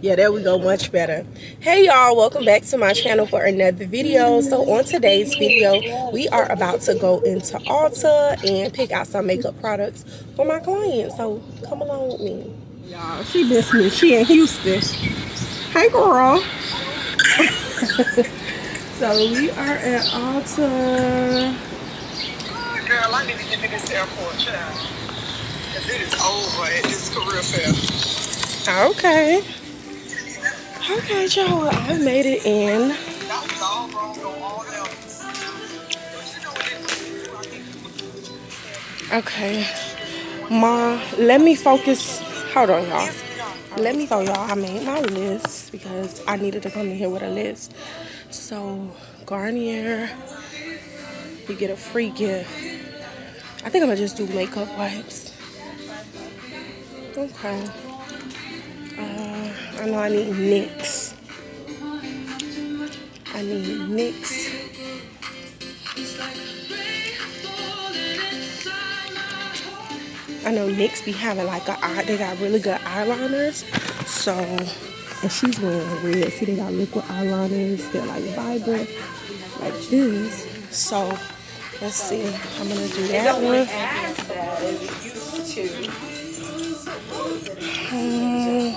Yeah, there we go, much better. Hey y'all, welcome back to my channel for another video. So on today's video, we are about to go into Ulta and pick out some makeup products for my clients. So come along with me. Y'all, she missed me. She in Houston. Hey girl. so we are at Ulta. Oh, girl, I need to get to this airport, child. Cause it is over at this career fair. Okay. Okay, y'all, I made it in. Okay. Ma, let me focus. Hold on, y'all. Let me show y'all I made my list because I needed to come in here with a list. So, Garnier, you get a free gift. I think I'm gonna just do makeup wipes. Okay. I know I need NYX. I need NYX. I know NYX be having like a eye, they got really good eyeliners. So, and she's wearing red. See, they got liquid eyeliners. They're like vibrant, like this. So, let's see. I'm gonna do that one. Um,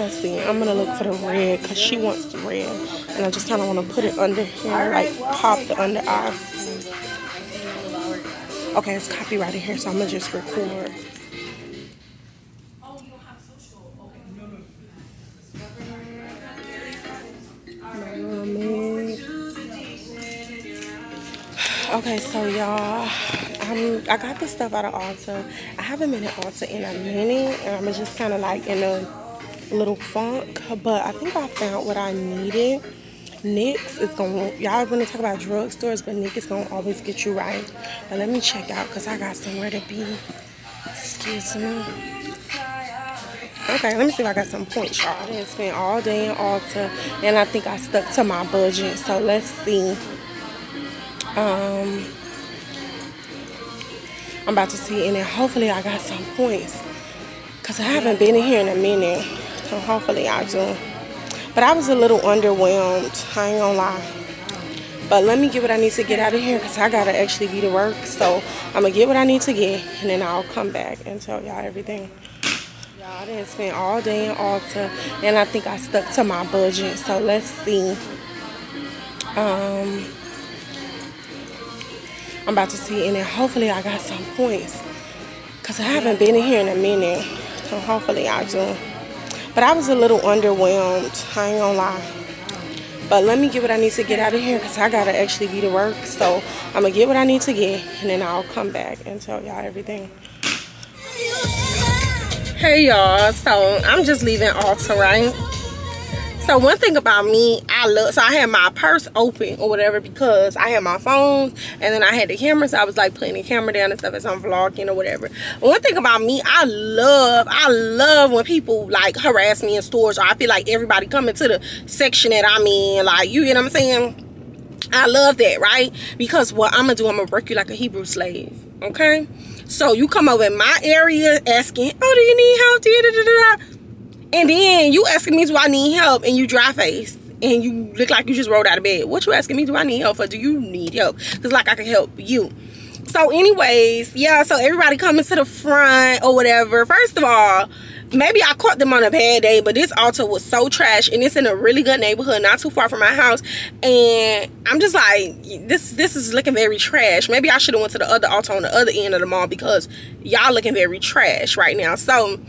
let's see. I'm gonna look for the red because she wants the red, and I just kind of want to put it under here, like pop the under eye. Okay, it's copyrighted here, so I'm gonna just record. Okay, so y'all, um, I got this stuff out of Ulta. I haven't been at Ulta in a minute, and I'm just kind of like in a little funk. But I think I found what I needed. NYX is gonna y'all gonna talk about drugstores, but NYX is gonna always get you right. But let me check out because I got somewhere to be. Excuse me. Okay, let me see if I got some points, y'all. I didn't spend all day in Ulta, and I think I stuck to my budget. So let's see. Um, I'm about to see, and then hopefully I got some points, cause I haven't been in here in a minute. So hopefully I do. But I was a little underwhelmed. I ain't gonna lie. But let me get what I need to get out of here because I gotta actually be to work. So I'm gonna get what I need to get and then I'll come back and tell y'all everything. Y'all I didn't spend all day in Ulta and I think I stuck to my budget. So let's see. Um I'm about to see and then hopefully I got some points. Cause I haven't been in here in a minute. So hopefully I do. But I was a little underwhelmed. I ain't gonna lie. But let me get what I need to get out of here because I gotta actually be to work. So I'm gonna get what I need to get and then I'll come back and tell y'all everything. Hey y'all, so I'm just leaving Ulta, right? So one thing about me, I love, so I had my purse open or whatever because I had my phones and then I had the camera. So I was like putting the camera down and stuff as I'm vlogging or whatever. One thing about me, I love, I love when people like harass me in stores or I feel like everybody coming to the section that I'm in. Like, you get what I'm saying? I love that, right? Because what I'm gonna do, I'm gonna work you like a Hebrew slave, okay? So you come over in my area asking, oh, do you need help? And then you asking me, do I need help? And you dry face. And you look like you just rolled out of bed. What you asking me, do I need help or do you need help? Because like I can help you. So anyways, yeah, so everybody coming to the front or whatever. First of all, maybe I caught them on a bad day, but this Ulta was so trash and it's in a really good neighborhood, not too far from my house. And I'm just like, this this is looking very trash. Maybe I should have went to the other Ulta on the other end of the mall because y'all looking very trash right now. So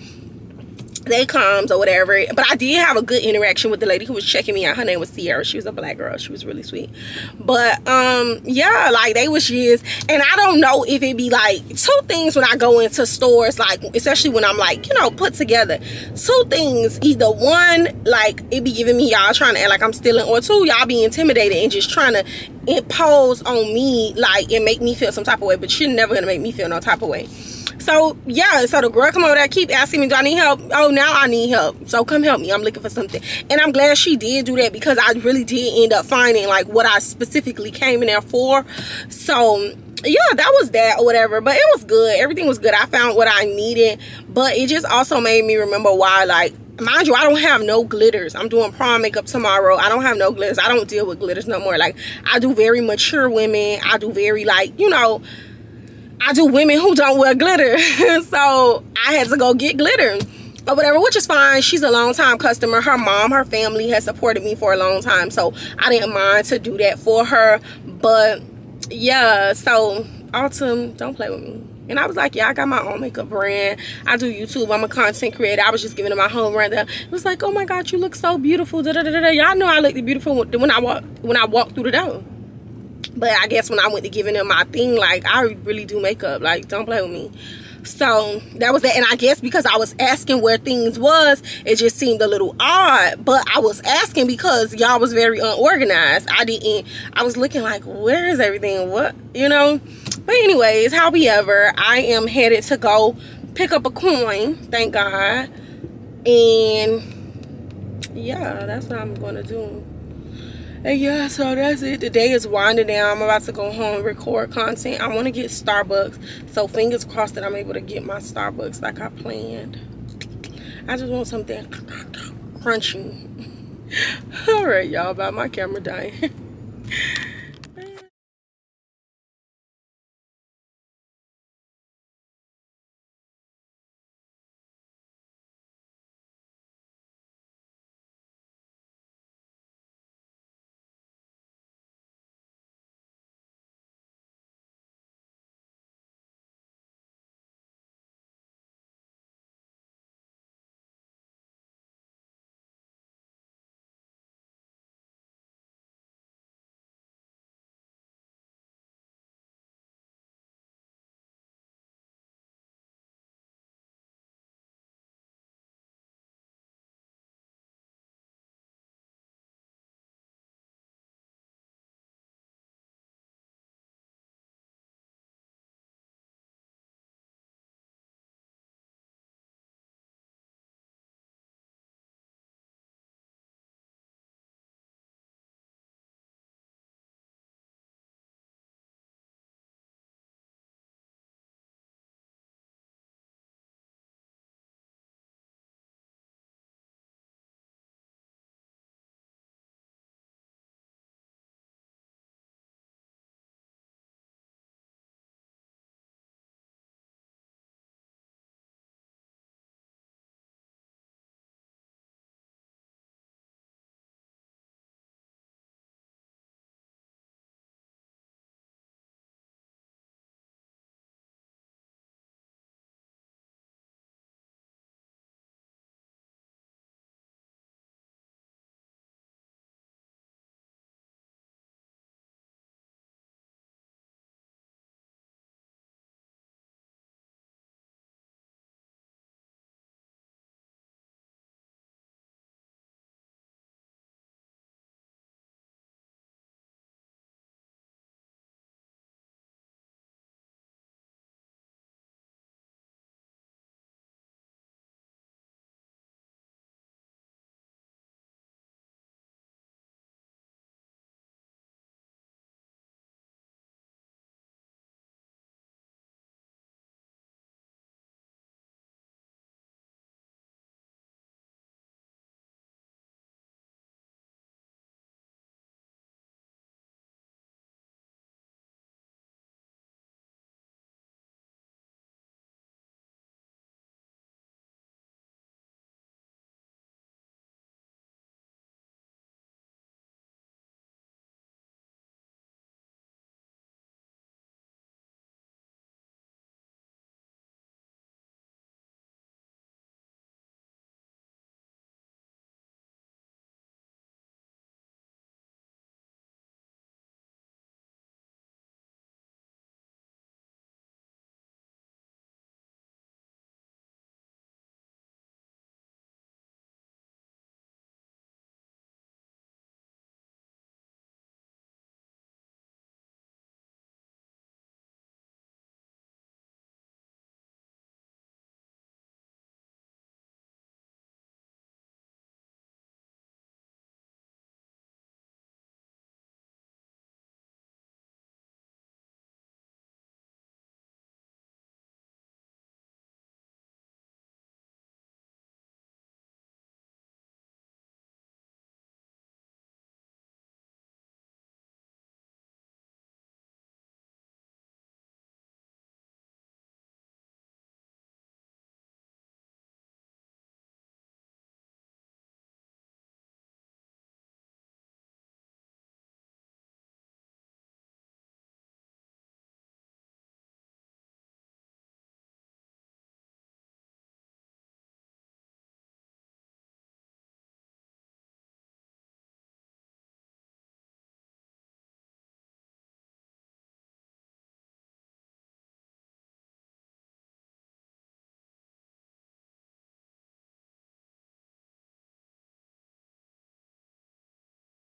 they comes or whatever. But i did have a good interaction with the lady who was checking me out. Her name was sierra. She was a black girl. She was really sweet. But um yeah like they was just and i don't know if it be like two things when i go into stores like especially when i'm like you know put together. Two things. Either one like it be giving me y'all trying to act like i'm stealing or two y'all be intimidated and just trying to impose on me like and make me feel some type of way. But you're never gonna make me feel no type of way so yeah so the girl come over there keep asking me do i need help oh now i need help so come help me i'm looking for something and i'm glad she did do that because i really did end up finding like what i specifically came in there for so yeah that was that or whatever but it was good everything was good i found what i needed but it just also made me remember why like mind you, I don't have no glitters. I'm doing prom makeup tomorrow. I don't have no glitters. I don't deal with glitters no more. Like I do very mature women. I do very like, you know, I do women who don't wear glitter. so I had to go get glitter or whatever, which is fine. She's a long time customer. Her mom, her family has supported me for a long time. So I didn't mind to do that for her. But yeah, so Autumn, don't play with me. And I was like, yeah, I got my own makeup brand. I do YouTube. I'm a content creator. I was just giving it my home right there. It was like, oh my God, you look so beautiful. Y'all know I look beautiful when I walk when I walk through the door. But I guess when I went to giving them my thing, like I really do makeup. Like, don't play with me. So that was that. And I guess because I was asking where things was, it just seemed a little odd. But I was asking because y'all was very unorganized. I didn't, I was looking like, where is everything? What, you know? But anyways, however, I am headed to go pick up a coin, thank God. And yeah, that's what I'm gonna do. And yeah, so that's it. The day is winding down. I'm about to go home record content. I want to get Starbucks. So fingers crossed that I'm able to get my Starbucks like I planned. I just want something crunchy. Alright, y'all. About My camera dying.